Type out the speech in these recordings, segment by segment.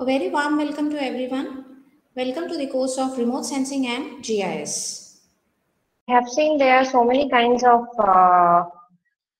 A very warm welcome to everyone. Welcome to the course of Remote Sensing and GIS. I have seen there are so many kinds of uh,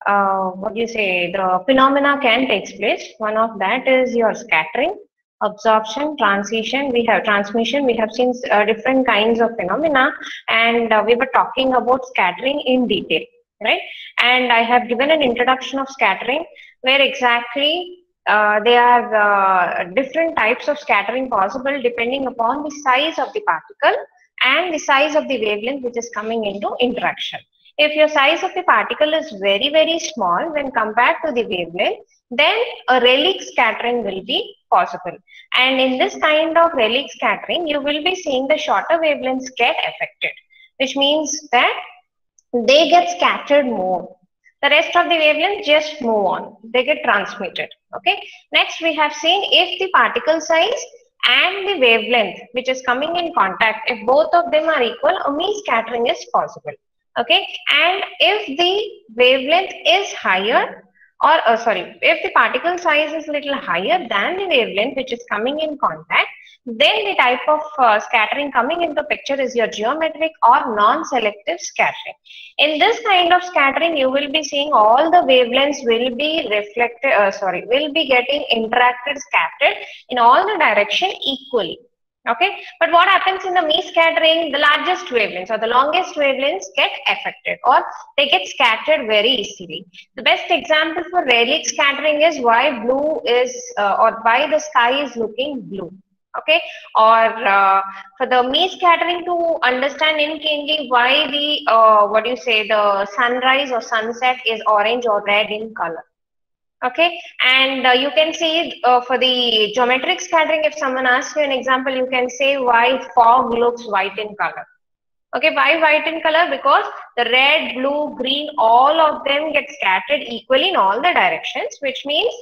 uh, what do you say the phenomena can take place. One of that is your scattering, absorption, transition. We have transmission. We have seen uh, different kinds of phenomena, and uh, we were talking about scattering in detail, right? And I have given an introduction of scattering, where exactly uh, there are uh, different types of scattering possible depending upon the size of the particle and the size of the wavelength which is coming into interaction. If your size of the particle is very, very small when compared to the wavelength, then a Rayleigh scattering will be possible. And in this kind of Rayleigh scattering, you will be seeing the shorter wavelengths get affected, which means that they get scattered more. The rest of the wavelength just move on. They get transmitted. Okay. Next, we have seen if the particle size and the wavelength which is coming in contact, if both of them are equal, a scattering is possible okay and if the wavelength is higher or uh, sorry if the particle size is little higher than the wavelength which is coming in contact then the type of uh, scattering coming into picture is your geometric or non-selective scattering in this kind of scattering you will be seeing all the wavelengths will be reflected uh, sorry will be getting interacted scattered in all the direction equally Okay, but what happens in the Mie scattering? The largest wavelengths or the longest wavelengths get affected or they get scattered very easily. The best example for Rayleigh scattering is why blue is uh, or why the sky is looking blue. Okay, or uh, for the Mie scattering to understand in Kingi why the uh, what do you say the sunrise or sunset is orange or red in color. Okay? And uh, you can see uh, for the geometric scattering if someone asks you an example you can say why fog looks white in color. Okay? Why white in color? Because the red blue green all of them get scattered equally in all the directions which means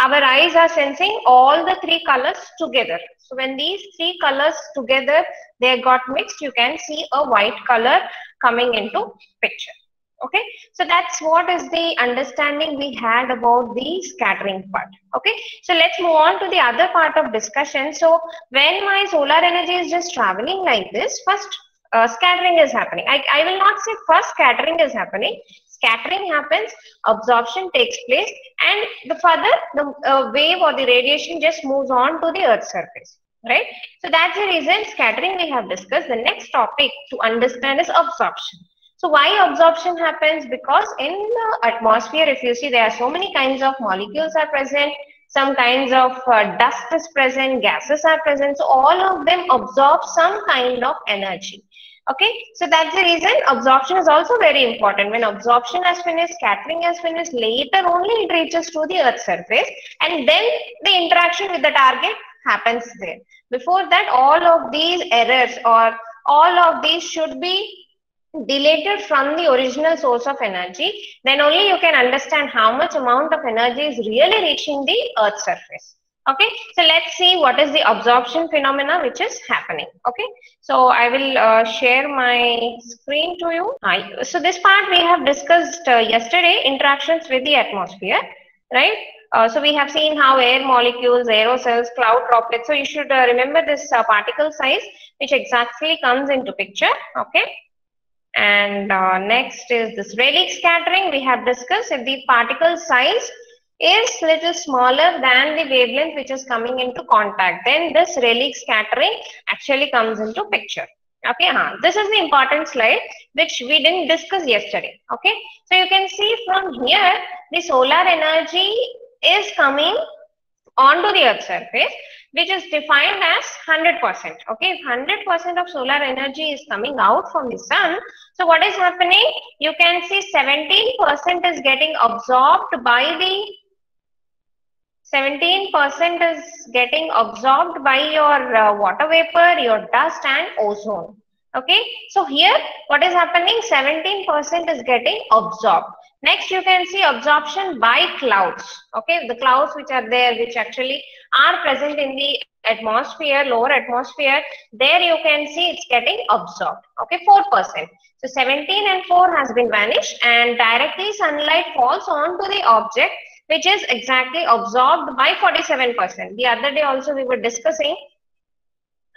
our eyes are sensing all the three colors together. So when these three colors together they got mixed you can see a white color coming into picture. Okay? So that's what is the understanding we had about the scattering part. Okay? So let's move on to the other part of discussion. So when my solar energy is just traveling like this first uh, scattering is happening. I, I will not say first scattering is happening scattering happens absorption takes place and the further the uh, wave or the radiation just moves on to the earth surface right so that's the reason scattering we have discussed the next topic to understand is absorption so why absorption happens? Because in the atmosphere, if you see, there are so many kinds of molecules are present, some kinds of uh, dust is present, gases are present. So all of them absorb some kind of energy. Okay, so that's the reason absorption is also very important. When absorption has finished, scattering has finished, later only it reaches to the earth surface and then the interaction with the target happens there. Before that, all of these errors or all of these should be deleted from the original source of energy, then only you can understand how much amount of energy is really reaching the earth surface. Okay, so let's see what is the absorption phenomena which is happening. Okay, so I will uh, share my screen to you. Hi. So this part we have discussed uh, yesterday, interactions with the atmosphere, right? Uh, so we have seen how air molecules, aerosols, cloud droplets. So you should uh, remember this uh, particle size, which exactly comes into picture. Okay. And uh, next is this Rayleigh scattering. We have discussed if the particle size is little smaller than the wavelength which is coming into contact, then this Rayleigh scattering actually comes into picture. Okay, huh? this is the important slide which we didn't discuss yesterday. Okay, so you can see from here the solar energy is coming onto the earth surface which is defined as 100%. Okay, if 100% of solar energy is coming out from the sun, so what is happening? You can see 17% is getting absorbed by the 17% is getting absorbed by your uh, water vapor, your dust and ozone. Okay, so here what is happening? 17% is getting absorbed. Next, you can see absorption by clouds. Okay, the clouds which are there, which actually are present in the atmosphere, lower atmosphere, there you can see it's getting absorbed. Okay, 4%. So 17 and 4 has been vanished and directly sunlight falls onto the object which is exactly absorbed by 47%. The other day also we were discussing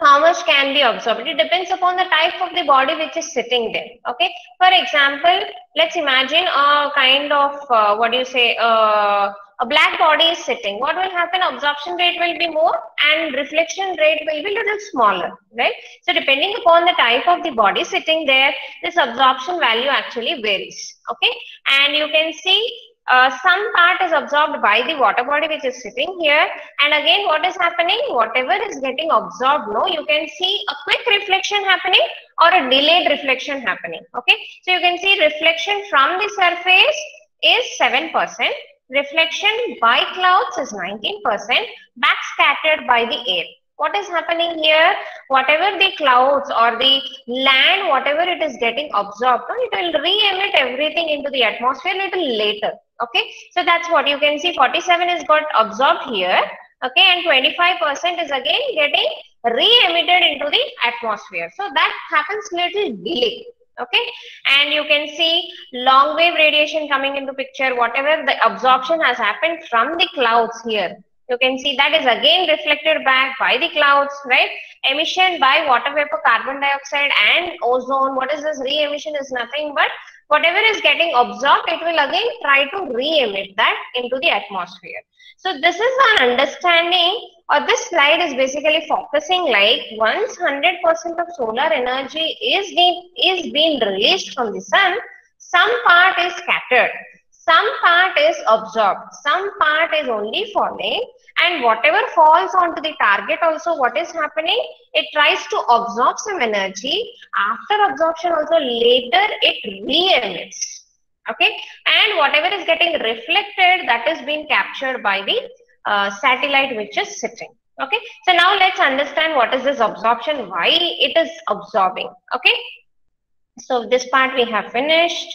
how much can be absorbed. It depends upon the type of the body which is sitting there. Okay. For example, let's imagine a kind of, uh, what do you say, uh, a black body is sitting. What will happen? Absorption rate will be more and reflection rate will be little smaller, right? So depending upon the type of the body sitting there, this absorption value actually varies. Okay. And you can see uh, some part is absorbed by the water body which is sitting here. And again what is happening? Whatever is getting absorbed no you can see a quick reflection happening or a delayed reflection happening okay? So you can see reflection from the surface is 7% reflection by clouds is 19% back scattered by the air what is happening here? Whatever the clouds or the land whatever it is getting absorbed it will re-emit everything into the atmosphere a little later okay? So that's what you can see. 47 is got absorbed here okay? And 25% is again getting re-emitted into the atmosphere. So that happens little delay okay? And you can see long wave radiation coming into picture. Whatever the absorption has happened from the clouds here you can see that is again reflected back by the clouds right? Emission by water vapor carbon dioxide and ozone. What is this? Re-emission is nothing but whatever is getting absorbed, it will again try to re-emit that into the atmosphere. So this is an understanding or this slide is basically focusing like once 100% of solar energy is being, is being released from the sun, some part is scattered, some part is absorbed, some part is only falling and whatever falls onto the target also what is happening? It tries to absorb some energy. After absorption also later it re-emits. Okay? And whatever is getting reflected that is being captured by the uh, satellite which is sitting. Okay? So now let's understand what is this absorption why it is absorbing. Okay? So this part we have finished.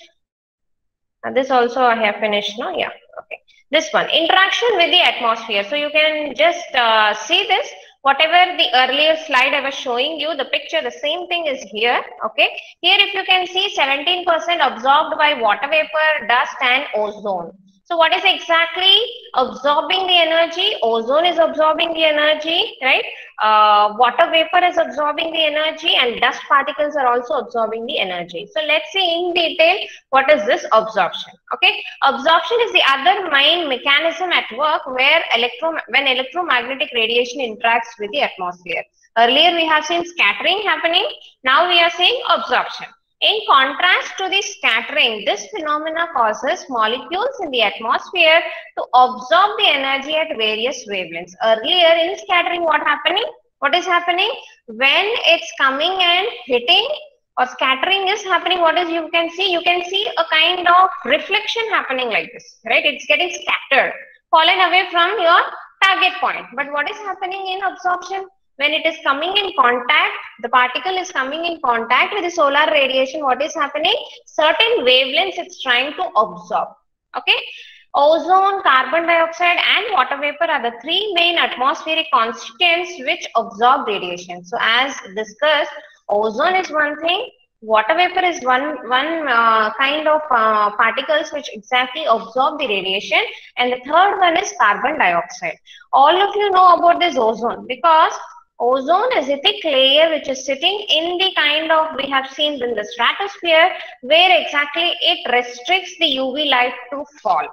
And this also i have finished now yeah. Okay this one interaction with the atmosphere. So you can just uh, see this. Whatever the earlier slide i was showing you the picture the same thing is here okay? Here if you can see 17% absorbed by water vapor dust and ozone so what is exactly absorbing the energy ozone is absorbing the energy right uh, water vapor is absorbing the energy and dust particles are also absorbing the energy. So let's see in detail what is this absorption. Okay, absorption is the other main mechanism at work where electro when electromagnetic radiation interacts with the atmosphere. Earlier we have seen scattering happening. Now we are seeing absorption. In contrast to the scattering, this phenomena causes molecules in the atmosphere to absorb the energy at various wavelengths. Earlier in scattering, what happening? What is happening? When it's coming and hitting or scattering is happening, what is you can see? You can see a kind of reflection happening like this, right? It's getting scattered, fallen away from your target point. But what is happening in absorption? When it is coming in contact, the particle is coming in contact with the solar radiation, what is happening? Certain wavelengths it's trying to absorb. Okay. Ozone, carbon dioxide and water vapor are the three main atmospheric constituents which absorb radiation. So as discussed, ozone is one thing, water vapor is one, one uh, kind of uh, particles which exactly absorb the radiation and the third one is carbon dioxide. All of you know about this ozone because ozone is a thick layer which is sitting in the kind of we have seen in the stratosphere where exactly it restricts the UV light to fall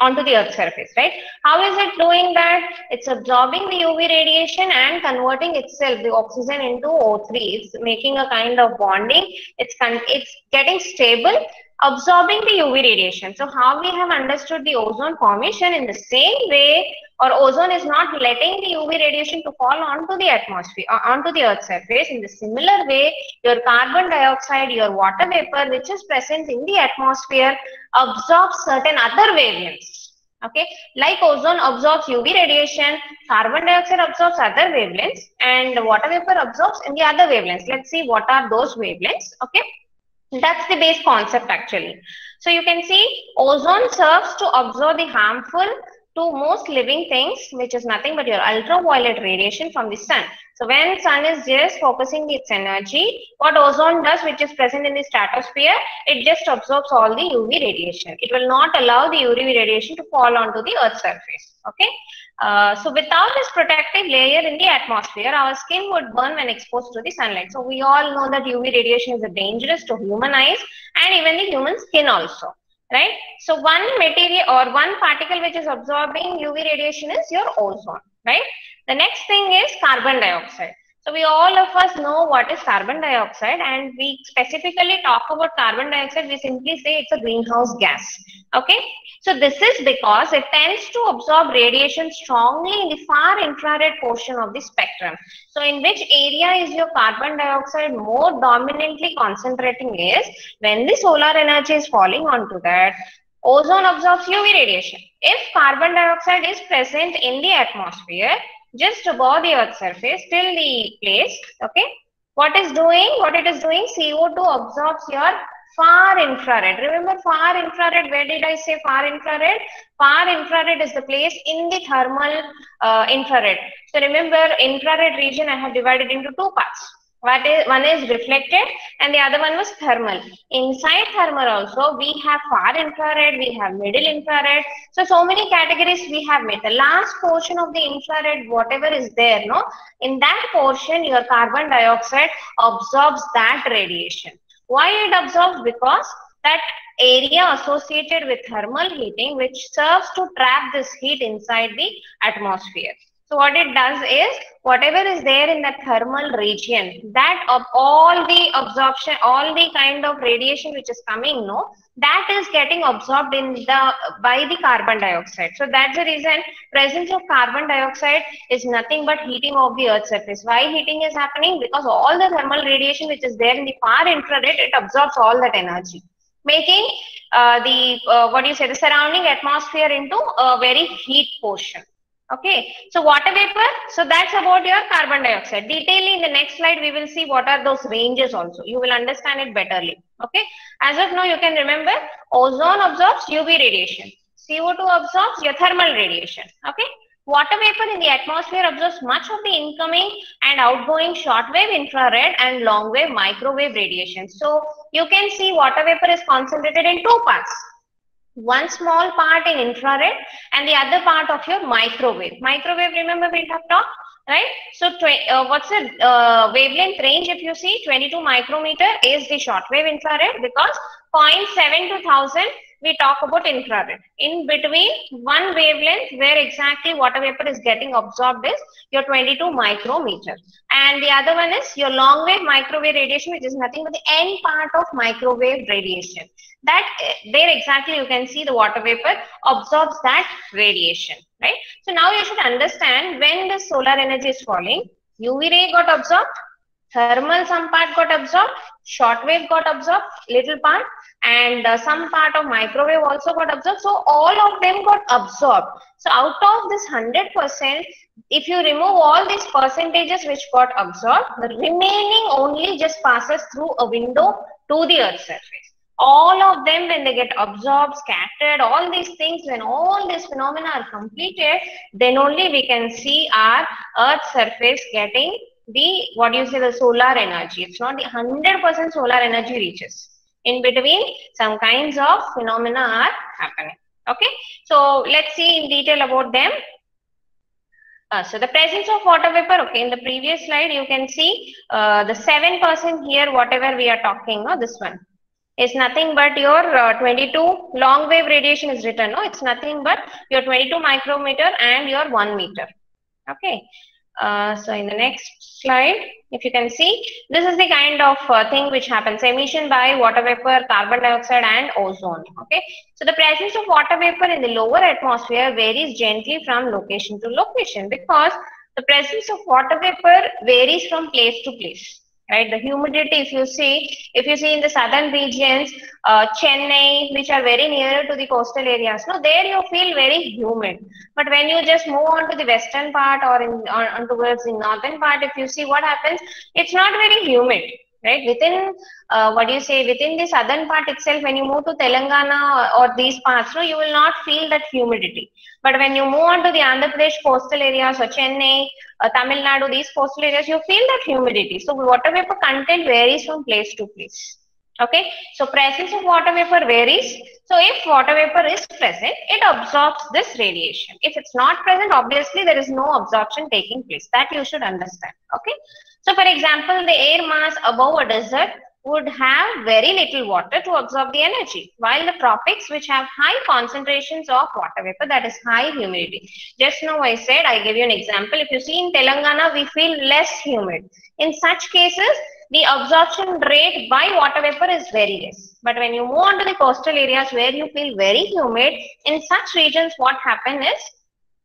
onto the earth surface right? How is it doing that? It's absorbing the uv radiation and converting itself the oxygen into o3 it's making a kind of bonding. It's it's getting stable absorbing the uv radiation so how we have understood the ozone formation in the same way or ozone is not letting the UV radiation to fall onto the atmosphere, uh, onto the earth surface. In the similar way, your carbon dioxide, your water vapor, which is present in the atmosphere, absorbs certain other wavelengths. Okay, like ozone absorbs UV radiation, carbon dioxide absorbs other wavelengths, and water vapor absorbs in the other wavelengths. Let's see what are those wavelengths. Okay, that's the base concept actually. So you can see ozone serves to absorb the harmful to most living things, which is nothing but your ultraviolet radiation from the sun. So when sun is just focusing its energy, what ozone does, which is present in the stratosphere, it just absorbs all the UV radiation. It will not allow the UV radiation to fall onto the earth's surface. Okay. Uh, so without this protective layer in the atmosphere, our skin would burn when exposed to the sunlight. So we all know that UV radiation is dangerous to human eyes and even the human skin also right? So one material or one particle which is absorbing UV radiation is your ozone, right? The next thing is carbon dioxide. So we all of us know what is carbon dioxide and we specifically talk about carbon dioxide, we simply say it's a greenhouse gas. Okay. So this is because it tends to absorb radiation strongly in the far infrared portion of the spectrum. So in which area is your carbon dioxide more dominantly concentrating is when the solar energy is falling onto that ozone absorbs UV radiation. If carbon dioxide is present in the atmosphere, just above the earth surface till the place okay? What is doing what it is doing co2 absorbs your far infrared. Remember far infrared where did i say far infrared? Far infrared is the place in the thermal uh, infrared. So remember infrared region i have divided into two parts what is one is reflected and the other one was thermal. Inside thermal also we have far infrared we have middle infrared. So so many categories we have made. The last portion of the infrared whatever is there no in that portion your carbon dioxide absorbs that radiation. Why it absorbs? Because that area associated with thermal heating which serves to trap this heat inside the atmosphere so what it does is whatever is there in that thermal region, that of all the absorption, all the kind of radiation which is coming, no, that is getting absorbed in the by the carbon dioxide. So that's the reason presence of carbon dioxide is nothing but heating of the earth's surface. Why heating is happening? Because all the thermal radiation which is there in the far infrared, it absorbs all that energy making uh, the uh, what do you say the surrounding atmosphere into a very heat portion Okay, so water vapor, so that's about your carbon dioxide. Detailing in the next slide, we will see what are those ranges also. You will understand it betterly. Okay, as of now, you can remember ozone absorbs UV radiation, CO2 absorbs your thermal radiation. Okay, water vapor in the atmosphere absorbs much of the incoming and outgoing shortwave infrared and longwave microwave radiation. So you can see water vapor is concentrated in two parts one small part in infrared and the other part of your microwave. Microwave, remember we have talked, right? So uh, what's the uh, wavelength range if you see 22 micrometer is the shortwave infrared because 0.7 to 1000 we talk about infrared. In between one wavelength where exactly water vapor is getting absorbed is your 22 micrometer. And the other one is your long wave microwave radiation which is nothing but the end part of microwave radiation that eh, there exactly you can see the water vapor absorbs that radiation right so now you should understand when the solar energy is falling uv ray got absorbed thermal some part got absorbed short wave got absorbed little part and uh, some part of microwave also got absorbed. So all of them got absorbed. So out of this 100% if you remove all these percentages which got absorbed the remaining only just passes through a window to the earth surface. All of them when they get absorbed scattered all these things when all these phenomena are completed then only we can see our earth surface getting the what you say the solar energy. It's not the 100% solar energy reaches in between some kinds of phenomena are happening okay so let's see in detail about them uh, so the presence of water vapor, okay, in the previous slide, you can see uh, the 7% here, whatever we are talking, no, this one is nothing but your uh, 22 long wave radiation is written. No, it's nothing but your 22 micrometer and your 1 meter. Okay. Uh, so in the next slide, if you can see, this is the kind of uh, thing which happens emission by water vapor, carbon dioxide and ozone. Okay. So the presence of water vapor in the lower atmosphere varies gently from location to location because the presence of water vapor varies from place to place right? The humidity if you see if you see in the southern regions uh, chennai which are very near to the coastal areas no there you feel very humid. But when you just move on to the western part or in on, on towards the northern part if you see what happens it's not very humid right? Within, uh, what do you say, within the southern part itself, when you move to Telangana or these parts, no, you will not feel that humidity. But when you move on to the Andhra Pradesh coastal areas or Chennai, uh, Tamil Nadu, these coastal areas, you feel that humidity. So water vapor content varies from place to place. Okay, so presence of water vapor varies. So if water vapor is present, it absorbs this radiation. If it's not present, obviously there is no absorption taking place. That you should understand. Okay, so for example, the air mass above a desert would have very little water to absorb the energy, while the tropics, which have high concentrations of water vapor, that is high humidity. Just now I said, I give you an example. If you see in Telangana, we feel less humid. In such cases, the absorption rate by water vapor is very less. But when you move on to the coastal areas where you feel very humid, in such regions, what happens is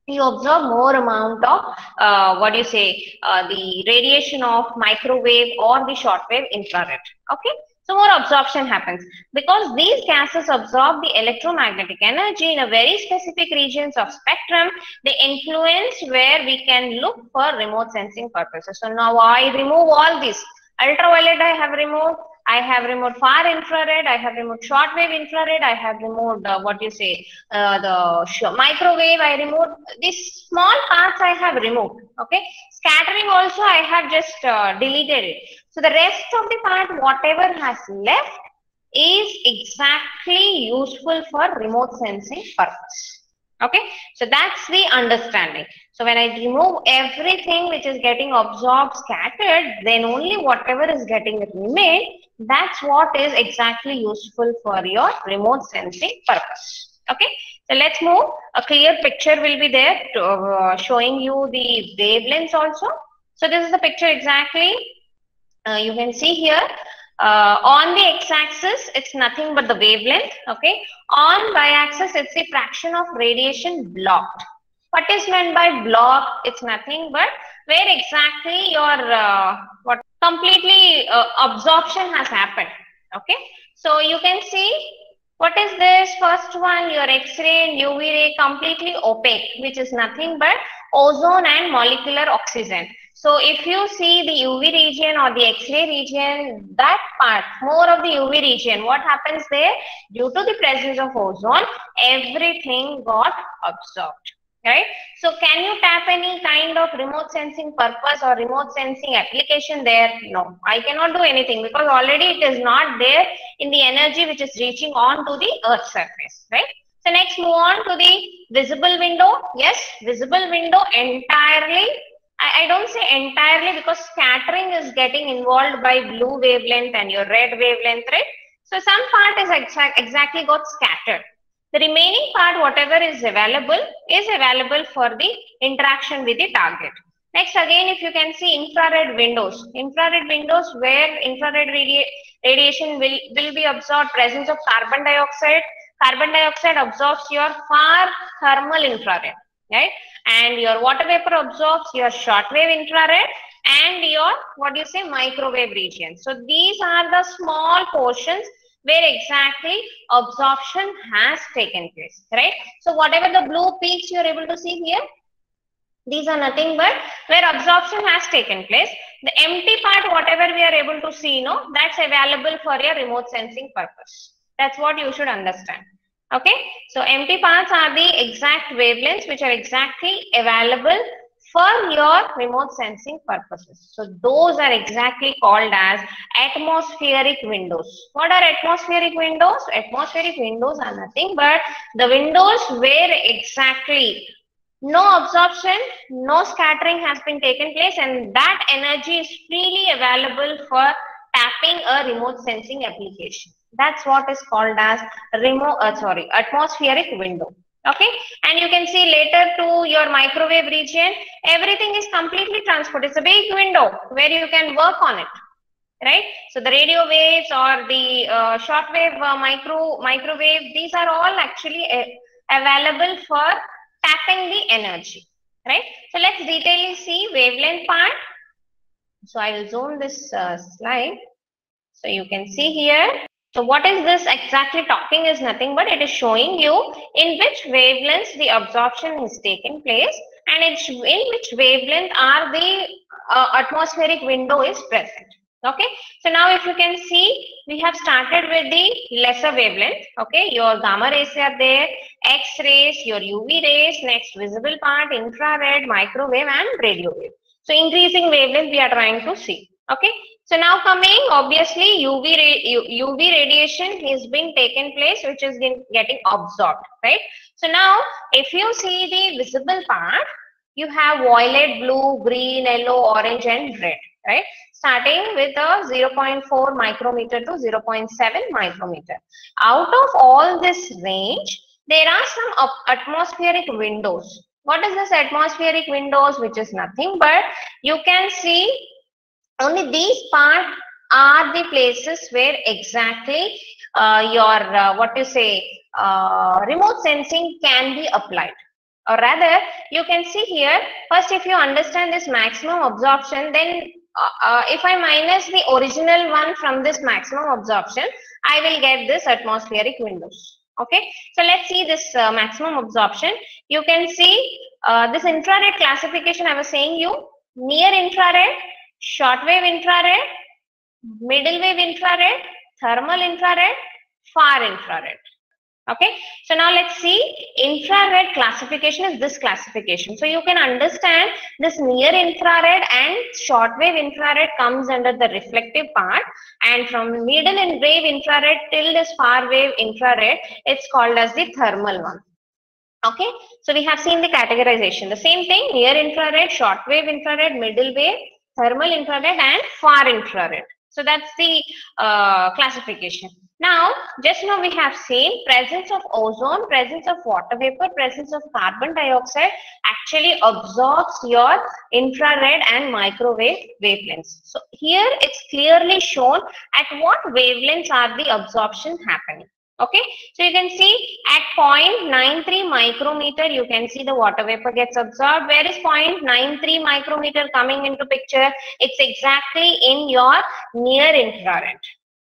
you observe more amount of uh, what do you say uh, the radiation of microwave or the shortwave infrared okay? So more absorption happens. Because these gases absorb the electromagnetic energy in a very specific regions of spectrum they influence where we can look for remote sensing purposes. So now i remove all this. Ultraviolet i have removed I have removed far infrared, I have removed shortwave infrared, I have removed uh, what you say, uh, the microwave, I removed these small parts I have removed. Okay, scattering also I have just uh, deleted it. So the rest of the part, whatever has left, is exactly useful for remote sensing purpose. Okay, so that's the understanding. So when I remove everything which is getting absorbed, scattered, then only whatever is getting remain, that's what is exactly useful for your remote sensing purpose. Okay, so let's move. A clear picture will be there to, uh, showing you the wavelengths also. So this is the picture exactly. Uh, you can see here uh, on the x-axis, it's nothing but the wavelength. Okay. On y-axis, it's the fraction of radiation blocked. What is meant by block? It's nothing but where exactly your uh, what completely uh, absorption has happened. Okay. So you can see what is this first one? Your X-ray and UV ray completely opaque, which is nothing but ozone and molecular oxygen. So if you see the UV region or the X-ray region, that part, more of the UV region, what happens there? Due to the presence of ozone, everything got absorbed. Right? So can you tap any kind of remote sensing purpose or remote sensing application there? No, I cannot do anything because already it is not there in the energy which is reaching on to the earth surface. Right? So next move on to the visible window. Yes, visible window entirely I, I don't say entirely because scattering is getting involved by blue wavelength and your red wavelength, right? So some part is exact, exactly got scattered. The remaining part, whatever is available, is available for the interaction with the target. Next, again, if you can see infrared windows, infrared windows where infrared radi radiation will, will be absorbed, presence of carbon dioxide. Carbon dioxide absorbs your far thermal infrared, right? And your water vapor absorbs your shortwave infrared and your, what do you say, microwave region. So these are the small portions where exactly absorption has taken place, right? So whatever the blue peaks you're able to see here, these are nothing but where absorption has taken place. The empty part, whatever we are able to see, you know, that's available for your remote sensing purpose. That's what you should understand. Okay, so empty parts are the exact wavelengths which are exactly available for your remote sensing purposes. So those are exactly called as atmospheric windows. What are atmospheric windows? Atmospheric windows are nothing but the windows where exactly no absorption, no scattering has been taken place and that energy is freely available for tapping a remote sensing application. That's what is called as remote, uh, sorry, atmospheric window. Okay, and you can see later to your microwave region, everything is completely transport. It's a big window where you can work on it, right? So the radio waves or the uh, shortwave uh, micro microwave, these are all actually uh, available for tapping the energy, right? So let's detailing see wavelength part. So I will zoom this uh, slide. So you can see here. So what is this exactly talking is nothing but it is showing you in which wavelengths the absorption has taken place and it's in which wavelength are the uh, atmospheric window is present. Okay, so now if you can see, we have started with the lesser wavelength. Okay, your gamma rays are there, X rays, your UV rays, next visible part, infrared, microwave and radio wave. So increasing wavelength we are trying to see. Okay, so now coming obviously UV, UV radiation is being taken place which is getting absorbed, right? So now if you see the visible part, you have violet, blue, green, yellow, orange and red, right? starting with a 0.4 micrometer to 0.7 micrometer. Out of all this range, there are some atmospheric windows. What is this atmospheric windows? Which is nothing but you can see only these part are the places where exactly uh, your uh, what you say uh, remote sensing can be applied or rather you can see here first if you understand this maximum absorption then uh, uh, if I minus the original one from this maximum absorption, I will get this atmospheric windows. Okay, so let's see this uh, maximum absorption. You can see this infrared classification I was saying you near infrared, short wave infrared, middle wave infrared, thermal infrared, far infrared. Okay, so now let's see infrared classification is this classification. So you can understand this near infrared and shortwave infrared comes under the reflective part and from middle and wave infrared till this far wave infrared, it's called as the thermal one. Okay, so we have seen the categorization. The same thing near infrared, shortwave infrared, middle wave, thermal infrared and far infrared. So that's the uh, classification. Now, just now we have seen presence of ozone, presence of water vapor, presence of carbon dioxide actually absorbs your infrared and microwave wavelengths. So here it's clearly shown at what wavelengths are the absorption happening. Okay, so you can see at 0.93 micrometer, you can see the water vapor gets absorbed. Where is 0.93 micrometer coming into picture? It's exactly in your near infrared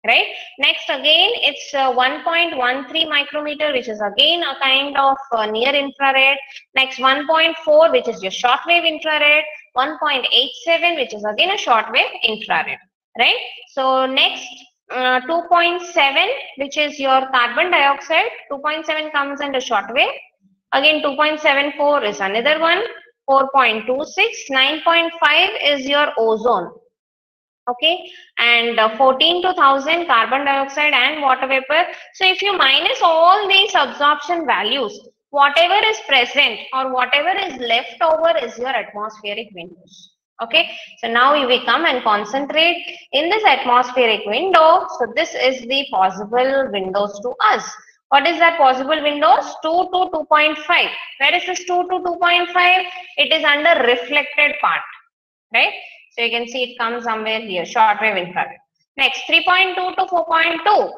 right? Next again it's uh, 1.13 micrometer which is again a kind of uh, near infrared. Next 1.4 which is your short wave infrared. 1.87 which is again a short wave infrared right? So next uh, 2.7 which is your carbon dioxide. 2.7 comes under short wave again 2.74 is another one. 4.26 9.5 is your ozone. Okay? And uh, 14 to 1000 carbon dioxide and water vapor. So if you minus all these absorption values whatever is present or whatever is left over is your atmospheric windows okay so now we come and concentrate in this atmospheric window so this is the possible windows to us what is that possible windows 2 to 2.5 where is this 2 to 2.5 it is under reflected part right so you can see it comes somewhere here, shortwave infrared. Next, 3.2 to 4.2.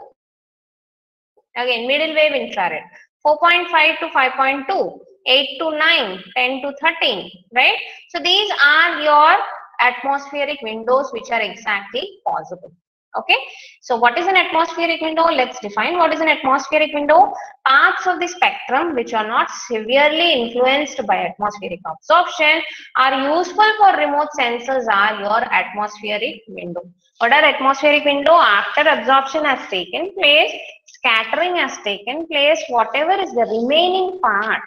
Again, middle wave infrared. 4.5 to 5.2. 8 to 9, 10 to 13, right? So these are your atmospheric windows which are exactly possible okay? So what is an atmospheric window? Let's define what is an atmospheric window. Parts of the spectrum which are not severely influenced by atmospheric absorption are useful for remote sensors are your atmospheric window. What are atmospheric window? After absorption has taken place scattering has taken place whatever is the remaining part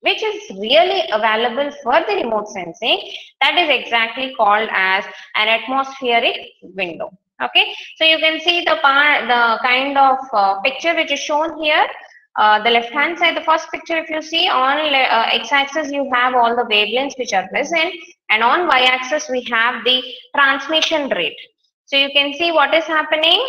which is really available for the remote sensing that is exactly called as an atmospheric window okay? So you can see the part the kind of uh, picture which is shown here. Uh, the left hand side the first picture if you see on uh, x-axis you have all the wavelengths which are present and on y-axis we have the transmission rate. So you can see what is happening.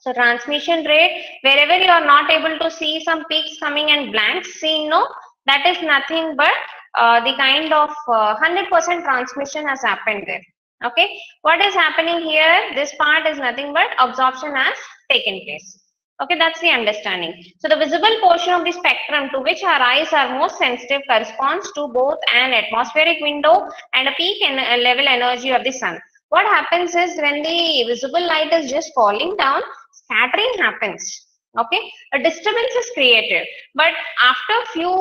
So transmission rate wherever you are not able to see some peaks coming and blanks seen no that is nothing but uh, the kind of 100% uh, transmission has happened there. Okay? What is happening here this part is nothing but absorption has taken place. Okay? That's the understanding. So the visible portion of the spectrum to which our eyes are most sensitive corresponds to both an atmospheric window and a peak en uh, level energy of the sun. What happens is when the visible light is just falling down scattering happens okay a disturbance is created but after few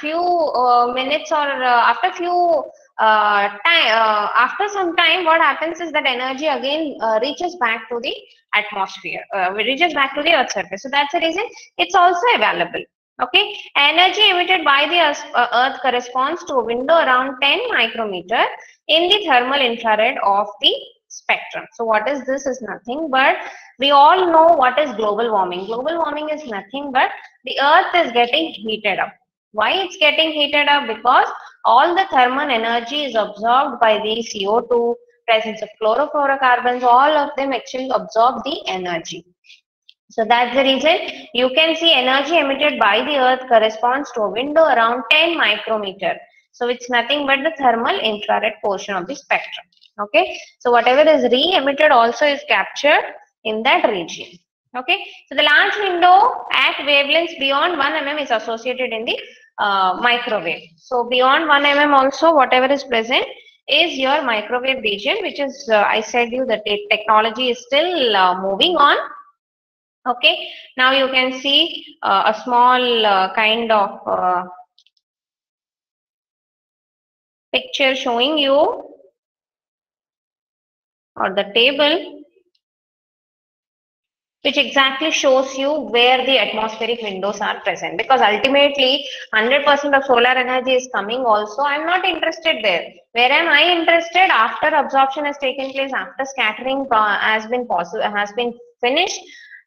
few uh, minutes or uh, after few uh, time, uh, after some time, what happens is that energy again uh, reaches back to the atmosphere, uh, reaches back to the Earth surface. So that's the reason it's also available. Okay, energy emitted by the Earth corresponds to a window around 10 micrometer in the thermal infrared of the spectrum. So what is this is nothing but we all know what is global warming. Global warming is nothing but the earth is getting heated up. Why it's getting heated up? Because all the thermal energy is absorbed by the CO2, presence of chlorofluorocarbons, all of them actually absorb the energy. So that's the reason you can see energy emitted by the earth corresponds to a window around 10 micrometer. So it's nothing but the thermal infrared portion of the spectrum. Okay. So whatever is re-emitted also is captured in that region. Okay. So the large window at wavelengths beyond 1 mm is associated in the uh, microwave. So beyond 1 mm also whatever is present is your microwave region which is uh, I said you that technology is still uh, moving on okay now you can see uh, a small uh, kind of uh, picture showing you or the table which exactly shows you where the atmospheric windows are present. Because ultimately 100% of solar energy is coming also. I'm not interested there. Where am i interested? After absorption has taken place after scattering uh, has been possible has been finished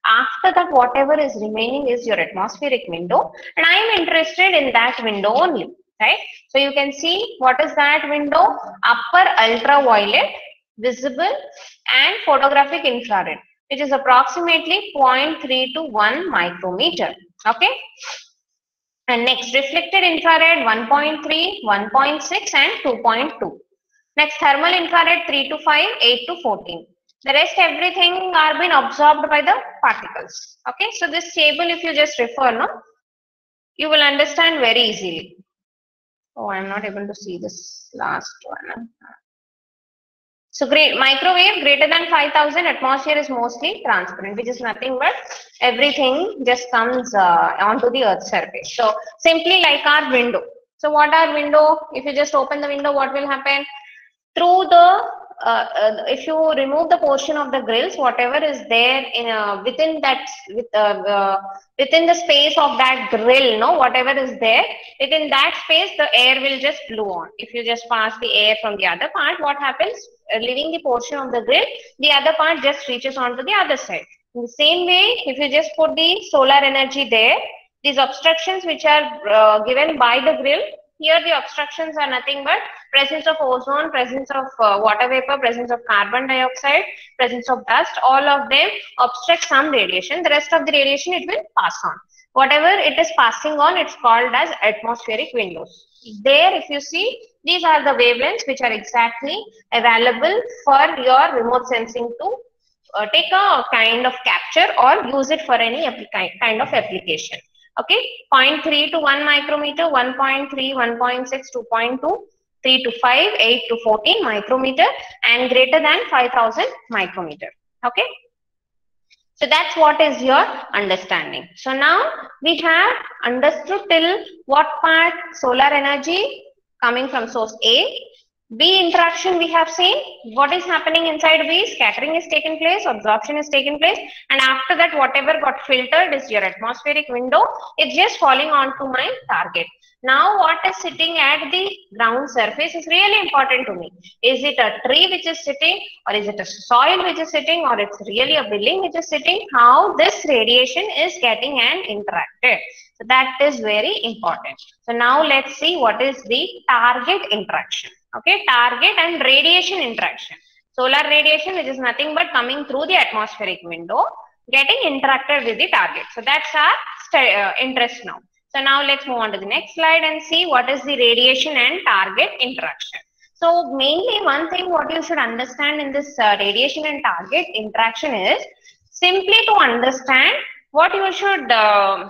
after that whatever is remaining is your atmospheric window. And i am interested in that window only right? So you can see what is that window? Upper ultraviolet visible and photographic infrared which is approximately 0.3 to 1 micrometer okay? And next reflected infrared 1.3 1.6 and 2.2 next thermal infrared 3 to 5 8 to 14 the rest everything are being absorbed by the particles okay? So this table if you just refer no you will understand very easily. Oh i'm not able to see this last one so great microwave greater than 5000 atmosphere is mostly transparent which is nothing but everything just comes uh, onto the earth surface. So simply like our window. So what our window? If you just open the window what will happen? Through the uh, uh, if you remove the portion of the grills whatever is there in uh, within that with, uh, within the space of that grill no whatever is there within that space the air will just blow on. If you just pass the air from the other part what happens leaving the portion of the grill the other part just reaches on to the other side in the same way if you just put the solar energy there these obstructions which are uh, given by the grill here the obstructions are nothing but presence of ozone, presence of uh, water vapor, presence of carbon dioxide, presence of dust, all of them obstruct some radiation. The rest of the radiation it will pass on. Whatever it is passing on, it's called as atmospheric windows. There, if you see, these are the wavelengths which are exactly available for your remote sensing to uh, take a kind of capture or use it for any kind of application. Okay? 0.3 to 1 micrometer 1.3 1.6 2.2 3 to 5 8 to 14 micrometer and greater than 5000 micrometer. Okay? So that's what is your understanding. So now we have understood till what part? Solar energy coming from source a. B interaction we have seen. What is happening inside B? Scattering is taking place absorption is taking place and after that whatever got filtered is your atmospheric window. It's just falling on to my target now what is sitting at the ground surface is really important to me. Is it a tree which is sitting or is it a soil which is sitting or it's really a building which is sitting? How this radiation is getting and interacted so that is very important. So now let's see what is the target interaction. Okay target and radiation interaction. Solar radiation which is nothing but coming through the atmospheric window getting interacted with the target. So that's our uh, interest now so now let's move on to the next slide and see what is the radiation and target interaction. So mainly one thing what you should understand in this uh, radiation and target interaction is simply to understand what you should uh,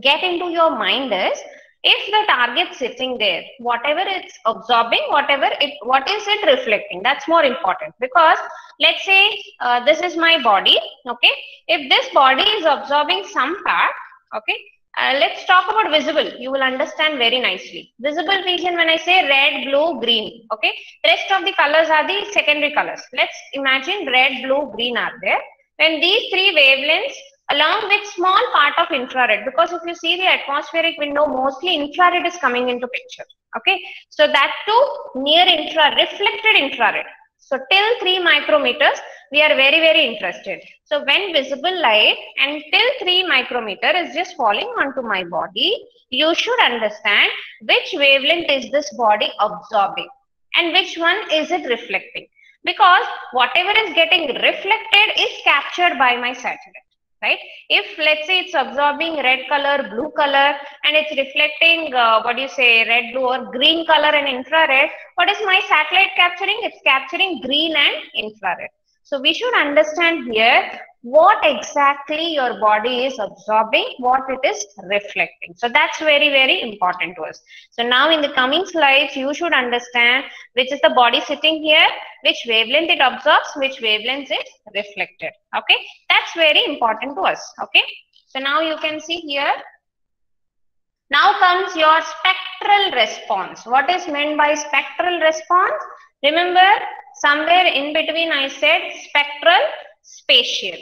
get into your mind is if the target sitting there whatever it's absorbing whatever it what is it reflecting? That's more important because let's say uh, this is my body okay? If this body is absorbing some part okay uh, let's talk about visible. You will understand very nicely. Visible region, when I say red, blue, green, okay? Rest of the colors are the secondary colors. Let's imagine red, blue, green are there. When these three wavelengths along with small part of infrared, because if you see the atmospheric window, mostly infrared is coming into picture, okay? So that too near infrared, reflected infrared. So till 3 micrometers, we are very, very interested. So when visible light until 3 micrometer is just falling onto my body, you should understand which wavelength is this body absorbing and which one is it reflecting. Because whatever is getting reflected is captured by my satellite right? If let's say it's absorbing red color, blue color, and it's reflecting, uh, what do you say, red, blue or green color and infrared, what is my satellite capturing? It's capturing green and infrared. So we should understand here what exactly your body is absorbing, what it is reflecting. So that's very, very important to us. So now in the coming slides, you should understand which is the body sitting here, which wavelength it absorbs, which wavelength is reflected. Okay, that's very important to us. Okay, so now you can see here. Now comes your spectral response. What is meant by spectral response? Remember, somewhere in between I said spectral, spatial.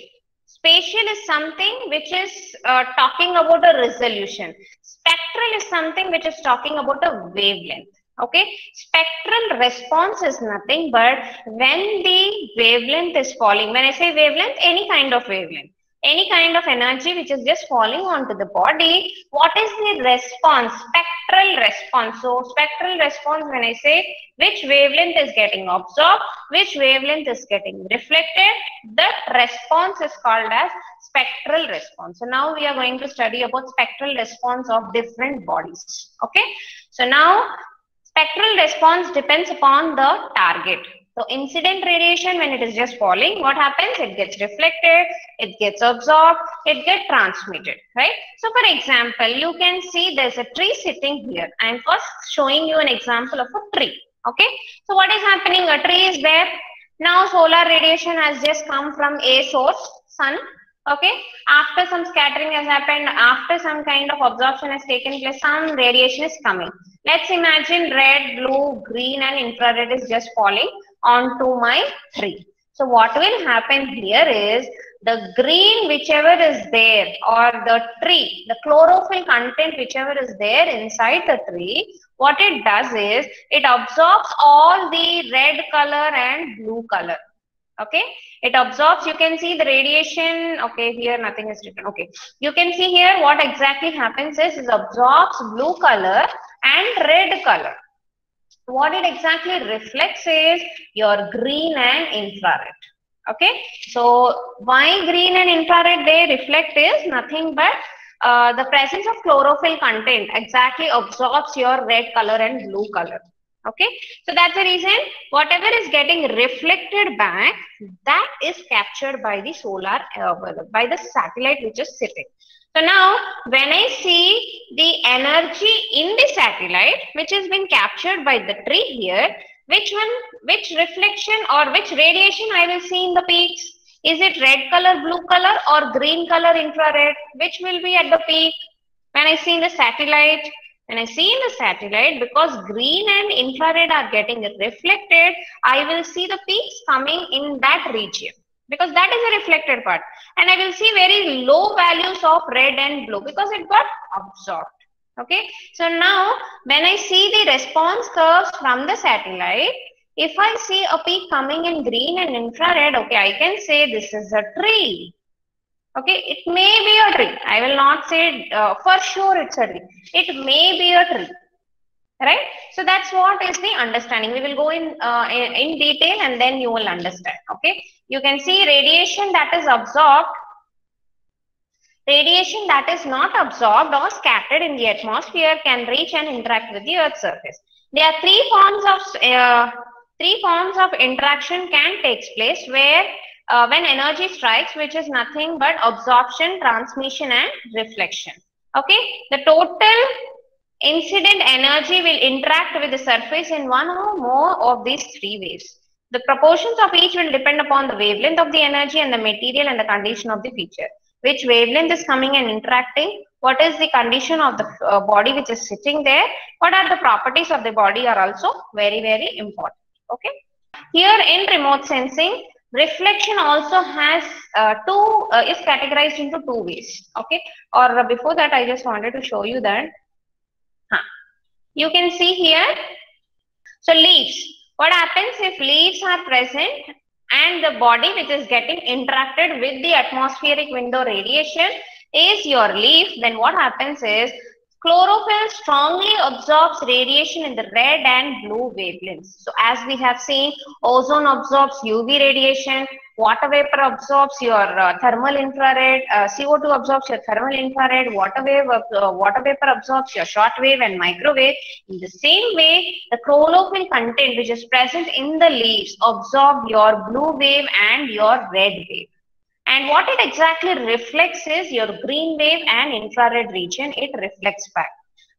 Spatial is something which is uh, talking about a resolution. Spectral is something which is talking about a wavelength. Okay, spectral response is nothing but when the wavelength is falling. When I say wavelength, any kind of wavelength any kind of energy which is just falling onto the body, what is the response? Spectral response. So spectral response, when I say which wavelength is getting absorbed, which wavelength is getting reflected, the response is called as spectral response. So now we are going to study about spectral response of different bodies. Okay. So now spectral response depends upon the target. So incident radiation, when it is just falling, what happens? It gets reflected, it gets absorbed, it gets transmitted, right? So for example, you can see there's a tree sitting here. I'm first showing you an example of a tree, okay? So what is happening? A tree is there. Now solar radiation has just come from a source, sun, okay? After some scattering has happened, after some kind of absorption has taken place, some radiation is coming. Let's imagine red, blue, green and infrared is just falling onto my tree. So what will happen here is the green whichever is there or the tree, the chlorophyll content whichever is there inside the tree, what it does is it absorbs all the red color and blue color. Okay, it absorbs, you can see the radiation, okay, here nothing is written, okay. You can see here what exactly happens is it absorbs blue color and red color what it exactly reflects is your green and infrared. Okay, so why green and infrared they reflect is nothing but uh, the presence of chlorophyll content exactly absorbs your red color and blue color. Okay, so that's the reason whatever is getting reflected back that is captured by the solar uh, by the satellite which is sitting. So now when I see the energy in the satellite which has been captured by the tree here, which one, which reflection or which radiation I will see in the peaks? Is it red color, blue color or green color infrared? Which will be at the peak? When I see in the satellite, when I see in the satellite, because green and infrared are getting reflected, I will see the peaks coming in that region because that is a reflected part and I will see very low values of red and blue because it got absorbed. Okay. So now when I see the response curves from the satellite, if I see a peak coming in green and infrared, okay, I can say this is a tree. Okay, it may be a tree. I will not say uh, for sure it's a tree. It may be a tree right? So that's what is the understanding. We will go in, uh, in detail and then you will understand. Okay? You can see radiation that is absorbed. Radiation that is not absorbed or scattered in the atmosphere can reach and interact with the earth's surface. There are three forms of uh, three forms of interaction can take place where uh, when energy strikes which is nothing but absorption transmission and reflection. Okay? The total incident energy will interact with the surface in one or more of these three ways. The proportions of each will depend upon the wavelength of the energy and the material and the condition of the feature. Which wavelength is coming and interacting, what is the condition of the uh, body which is sitting there? What are the properties of the body are also very very important. Okay? Here in remote sensing reflection also has uh, two uh, is categorized into two ways. Okay? Or before that i just wanted to show you that you can see here. So leaves. What happens if leaves are present and the body which is getting interacted with the atmospheric window radiation is your leaf, then what happens is chlorophyll strongly absorbs radiation in the red and blue wavelengths. So as we have seen, ozone absorbs UV radiation, water vapor absorbs your uh, thermal infrared, uh, CO2 absorbs your thermal infrared, water, wave, uh, water vapor absorbs your short wave and microwave. In the same way, the chlorophyll content which is present in the leaves absorb your blue wave and your red wave. And what it exactly reflects is your green wave and infrared region, it reflects back.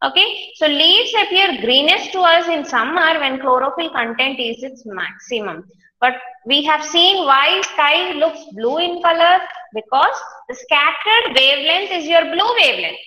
Okay, so leaves appear greenish to us in summer when chlorophyll content is its maximum. But we have seen why sky looks blue in color because the scattered wavelength is your blue wavelength,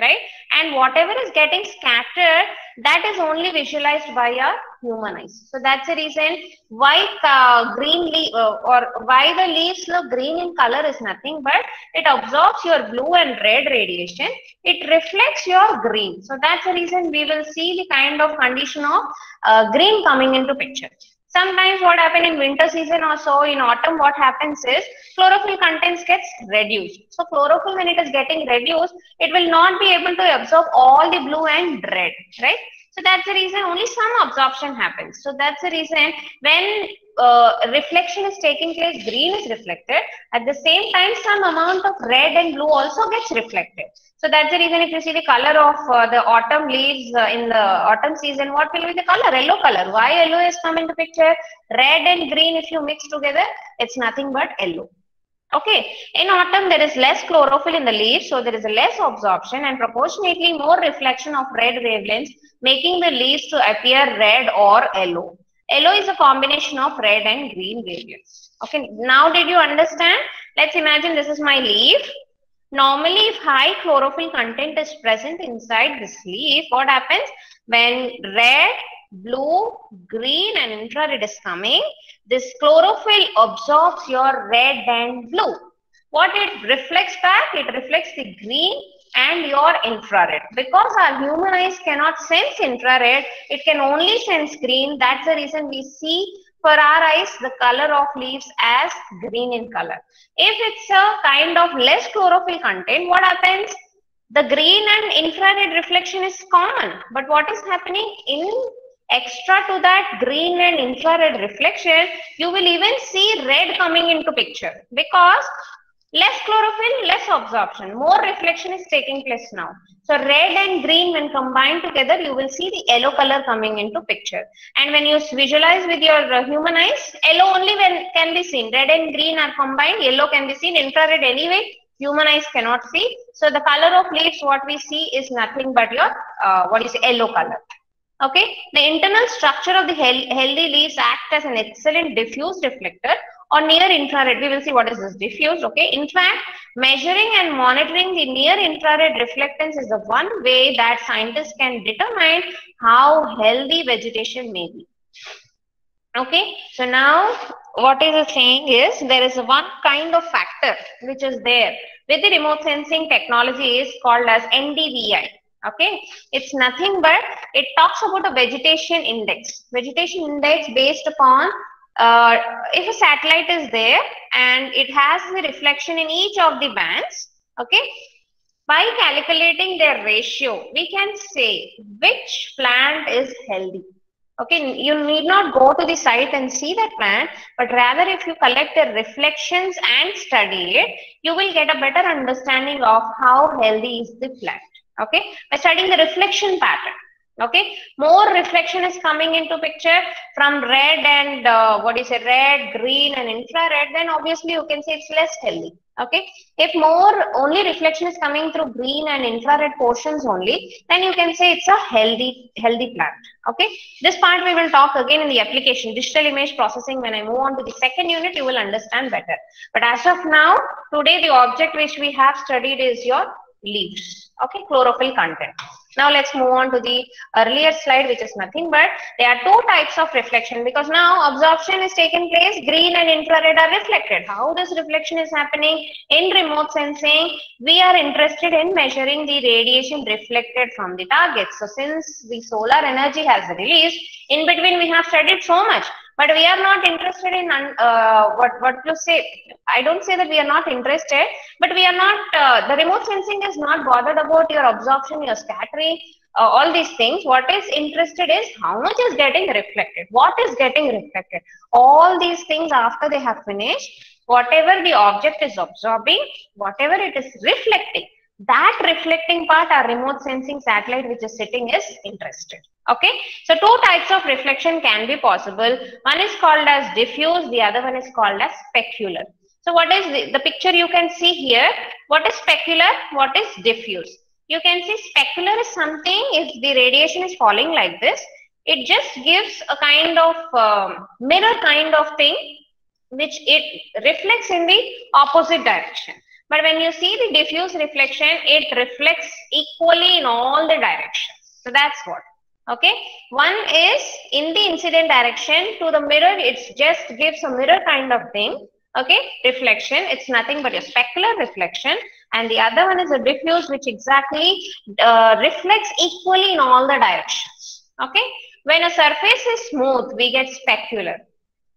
right? And whatever is getting scattered, that is only visualized by our human eyes. So that's the reason why uh, green leaf uh, or why the leaves look green in color is nothing but it absorbs your blue and red radiation. It reflects your green. So that's the reason we will see the kind of condition of uh, green coming into picture. Sometimes what happen in winter season or so in autumn, what happens is chlorophyll contents gets reduced. So chlorophyll when it is getting reduced, it will not be able to absorb all the blue and red, right? So that's the reason only some absorption happens. So that's the reason when uh, reflection is taking place, green is reflected. At the same time, some amount of red and blue also gets reflected. So that's the reason if you see the color of uh, the autumn leaves uh, in the autumn season, what will be the color? Yellow color. Why yellow is come into picture? Red and green, if you mix together, it's nothing but yellow. Okay, in autumn there is less chlorophyll in the leaves, so there is less absorption and proportionately more reflection of red wavelengths, making the leaves to appear red or yellow. Yellow is a combination of red and green wavelengths. Okay, now did you understand? Let's imagine this is my leaf. Normally, if high chlorophyll content is present inside this leaf, what happens? When red, blue, green and infrared is coming, this chlorophyll absorbs your red and blue. What it reflects back? It reflects the green and your infrared. Because our human eyes cannot sense infrared, it can only sense green. That's the reason we see for our eyes the color of leaves as green in color. If it's a kind of less chlorophyll content, what happens? The green and infrared reflection is common. But what is happening in extra to that green and infrared reflection, you will even see red coming into picture because less chlorophyll, less absorption, more reflection is taking place now. So red and green when combined together, you will see the yellow color coming into picture. And when you visualize with your uh, human eyes, yellow only when can be seen. Red and green are combined, yellow can be seen, infrared anyway, human eyes cannot see. So the color of leaves, what we see is nothing but your, uh, what is yellow color. Okay, the internal structure of the healthy leaves act as an excellent diffuse reflector or near infrared. We will see what is this diffuse. Okay, in fact, measuring and monitoring the near infrared reflectance is the one way that scientists can determine how healthy vegetation may be. Okay, so now what is it saying is there is one kind of factor which is there with the remote sensing technology is called as NDVI okay it's nothing but it talks about a vegetation index vegetation index based upon uh, if a satellite is there and it has the reflection in each of the bands okay by calculating their ratio we can say which plant is healthy. Okay you need not go to the site and see that plant but rather if you collect the reflections and study it you will get a better understanding of how healthy is the plant. Okay by studying the reflection pattern okay? More reflection is coming into picture from red and uh, what is it red green and infrared then obviously you can say it's less healthy. Okay? If more only reflection is coming through green and infrared portions only then you can say it's a healthy healthy plant. Okay? This part we will talk again in the application digital image processing. When i move on to the second unit you will understand better. But as of now today the object which we have studied is your leaves Okay, chlorophyll content. Now let's move on to the earlier slide, which is nothing but there are two types of reflection because now absorption is taking place, green and infrared are reflected. How this reflection is happening in remote sensing? We are interested in measuring the radiation reflected from the target. So since the solar energy has released, in between we have studied so much but we are not interested in uh, what what to say i don't say that we are not interested but we are not uh, the remote sensing is not bothered about your absorption your scattering uh, all these things. What is interested is how much is getting reflected what is getting reflected. All these things after they have finished whatever the object is absorbing whatever it is reflecting that reflecting part our remote sensing satellite which is sitting is interested. Okay? So two types of reflection can be possible. One is called as diffuse the other one is called as specular. So what is the, the picture you can see here? What is specular? What is diffuse? You can see specular is something if the radiation is falling like this it just gives a kind of um, mirror kind of thing which it reflects in the opposite direction but when you see the diffuse reflection, it reflects equally in all the directions. So that's what. Okay. One is in the incident direction to the mirror, it just gives a mirror kind of thing. Okay. Reflection. It's nothing but a specular reflection. And the other one is a diffuse, which exactly uh, reflects equally in all the directions. Okay. When a surface is smooth, we get specular.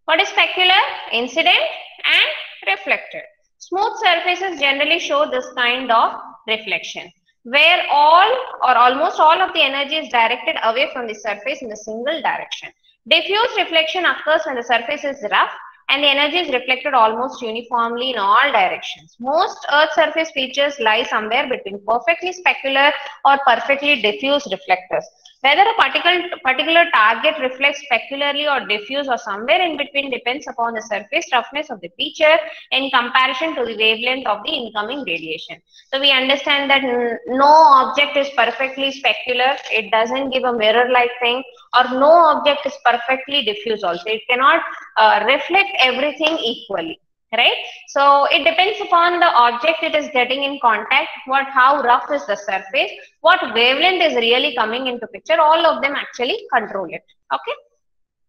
What is specular? Incident and reflected. Smooth surfaces generally show this kind of reflection where all or almost all of the energy is directed away from the surface in a single direction. Diffuse reflection occurs when the surface is rough and the energy is reflected almost uniformly in all directions. Most Earth surface features lie somewhere between perfectly specular or perfectly diffuse reflectors. Whether a particular, particular target reflects specularly or diffuse or somewhere in between depends upon the surface roughness of the feature in comparison to the wavelength of the incoming radiation. So we understand that no object is perfectly specular. It doesn't give a mirror-like thing or no object is perfectly diffuse also. It cannot uh, reflect everything equally right? So it depends upon the object it is getting in contact what how rough is the surface what wavelength is really coming into picture all of them actually control it okay?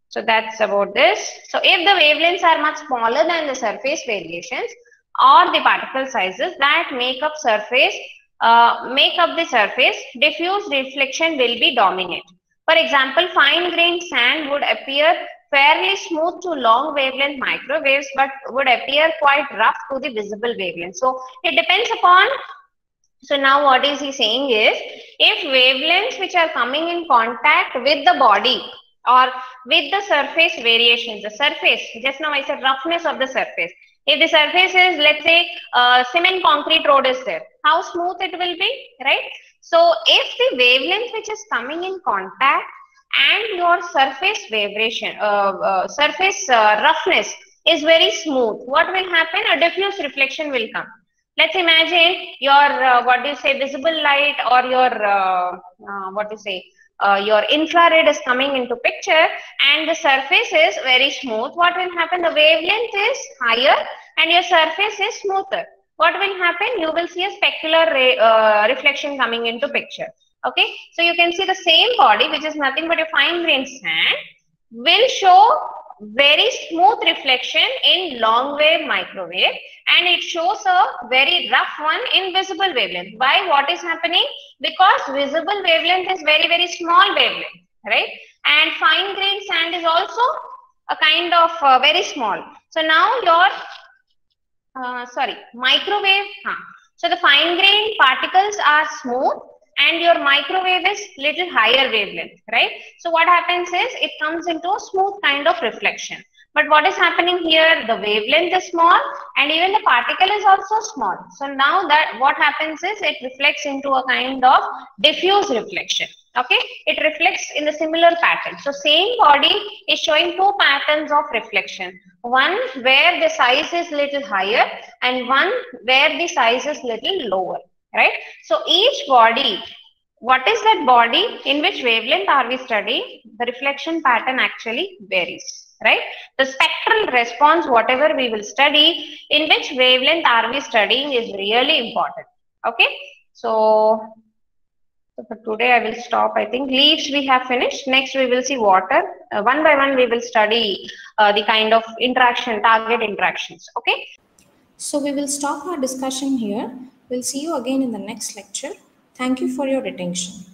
So that's about this. So if the wavelengths are much smaller than the surface variations or the particle sizes that make up surface uh, make up the surface diffuse reflection will be dominant for example fine grained sand would appear fairly smooth to long wavelength microwaves but would appear quite rough to the visible wavelength. So it depends upon so now what is he saying is if wavelengths which are coming in contact with the body or with the surface variations, the surface, just now I said roughness of the surface. If the surface is, let's say, uh, cement concrete road is there, how smooth it will be, right? So if the wavelength which is coming in contact and your surface vibration, uh, uh, surface uh, roughness is very smooth, what will happen? A diffuse reflection will come. Let's imagine your, uh, what do you say, visible light or your, uh, uh, what do you say, your infrared is coming into picture and the surface is very smooth. What will happen? The wavelength is higher and your surface is smoother. What will happen? You will see a specular reflection coming into picture. Okay, so you can see the same body, which is nothing but a fine grained sand, will show very smooth reflection in long wave microwave and it shows a very rough one in visible wavelength. Why? What is happening? Because visible wavelength is very, very small wavelength, right? And fine grained sand is also a kind of uh, very small. So now your, uh, sorry, microwave, huh. so the fine grained particles are smooth and your microwave is little higher wavelength, right? So what happens is it comes into a smooth kind of reflection. But what is happening here? The wavelength is small and even the particle is also small. So now that what happens is it reflects into a kind of diffuse reflection. Okay, it reflects in the similar pattern. So same body is showing two patterns of reflection. One where the size is little higher and one where the size is little lower right? So each body, what is that body? In which wavelength are we studying? The reflection pattern actually varies, right? The spectral response, whatever we will study, in which wavelength are we studying is really important, okay? So So for today, I will stop. I think leaves we have finished. Next, we will see water. Uh, one by one, we will study uh, the kind of interaction, target interactions. Okay. So we will stop our discussion here. We'll see you again in the next lecture. Thank you for your attention.